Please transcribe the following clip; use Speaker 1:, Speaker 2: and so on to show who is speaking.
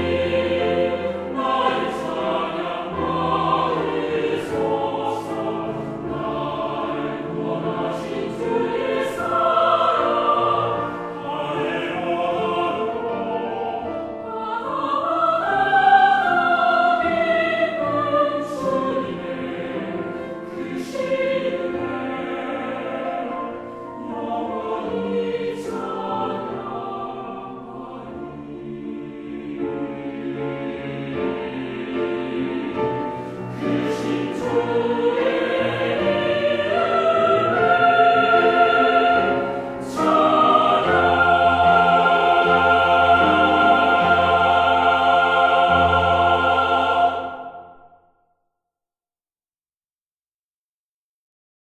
Speaker 1: Amen.